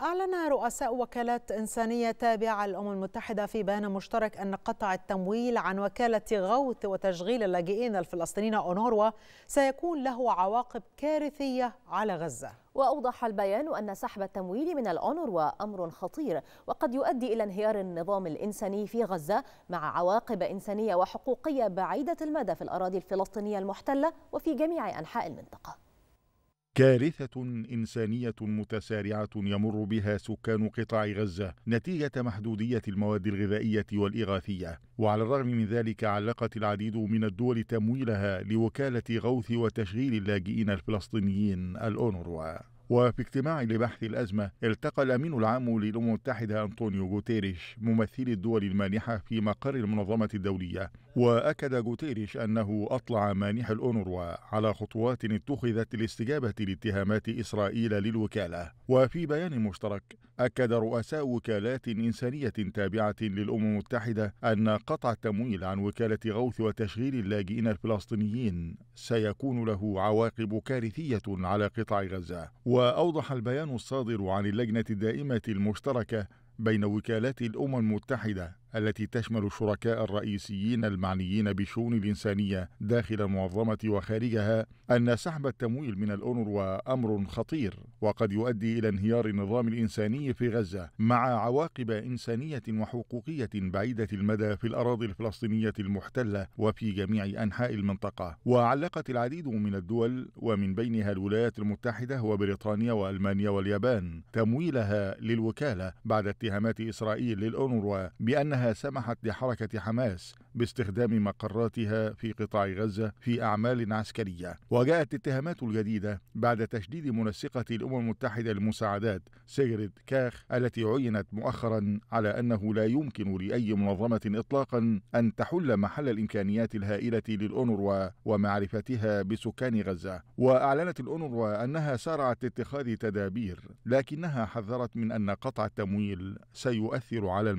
أعلن رؤساء وكالات إنسانية تابعة للأمم المتحدة في بيان مشترك أن قطع التمويل عن وكالة غوث وتشغيل اللاجئين الفلسطينيين أونروا سيكون له عواقب كارثية على غزة. وأوضح البيان أن سحب التمويل من الأونروا أمر خطير وقد يؤدي إلى انهيار النظام الإنساني في غزة مع عواقب إنسانية وحقوقية بعيدة المدى في الأراضي الفلسطينية المحتلة وفي جميع أنحاء المنطقة. كارثة إنسانية متسارعة يمر بها سكان قطاع غزة نتيجة محدودية المواد الغذائية والإغاثية. وعلى الرغم من ذلك علقت العديد من الدول تمويلها لوكالة غوث وتشغيل اللاجئين الفلسطينيين الأونروا. وفي اجتماع لبحث الأزمة التقى الأمين العام للأمم المتحدة أنطونيو غوتيريش ممثلي الدول المانحة في مقر المنظمة الدولية. وأكد غوتيريش أنه أطلع مانح الأونروا على خطوات اتخذت لاستجابة لاتهامات إسرائيل للوكالة. وفي بيان مشترك أكد رؤساء وكالات إنسانية تابعة للأمم المتحدة أن قطع التمويل عن وكالة غوث وتشغيل اللاجئين الفلسطينيين سيكون له عواقب كارثية على قطاع غزة. وأوضح البيان الصادر عن اللجنة الدائمة المشتركة بين وكالات الأمم المتحدة التي تشمل الشركاء الرئيسيين المعنيين بالشؤون الإنسانية داخل المنظمة وخارجها أن سحب التمويل من الأونروا أمر خطير وقد يؤدي إلى انهيار النظام الإنساني في غزة مع عواقب إنسانية وحقوقية بعيدة المدى في الأراضي الفلسطينية المحتلة وفي جميع أنحاء المنطقة. وعلقت العديد من الدول ومن بينها الولايات المتحدة وبريطانيا وألمانيا واليابان تمويلها للوكالة بعد اتهامات إسرائيل للأونروا بأنها أنها سمحت لحركة حماس باستخدام مقراتها في قطاع غزة في أعمال عسكرية. وجاءت الاتهامات الجديدة بعد تشديد منسقة الأمم المتحدة للمساعدات سيغريد كاخ التي عينت مؤخرا على أنه لا يمكن لأي منظمة إطلاقا أن تحل محل الإمكانيات الهائلة للأونروا ومعرفتها بسكان غزة. وأعلنت الأونروا أنها سارعت لاتخاذ تدابير لكنها حذرت من أن قطع التمويل سيؤثر على المدينة